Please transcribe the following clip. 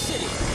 city.